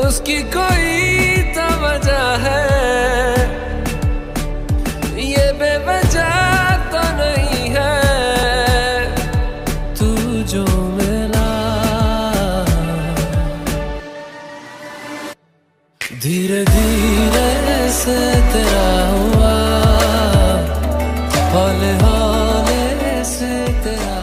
उसकी कोई तवजह है। ये बेवजह तो नहीं है। तू जो मेरा धीरे धीरे से तेरा हुआ। हाल हाल से तेरा